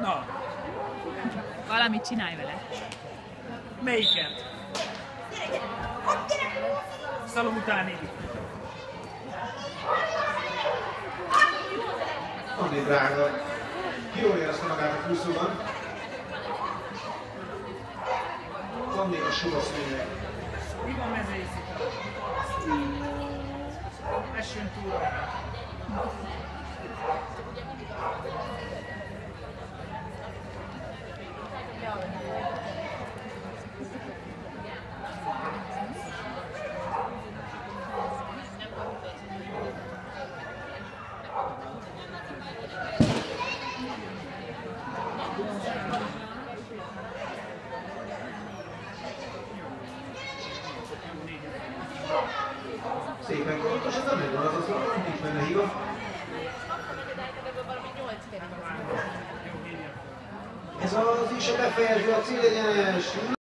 Na. Valamit csinálj vele. Melyiket? Szalom utáni. Udi drága. Jól érezte magát a kúszóban. Van még a sorosz lényeg. Mi van mezőjészik? Essünk túl. Szépen pontosan, megvan az az alap, nincs benne hiba. Ez az is a befejező a célegyenes.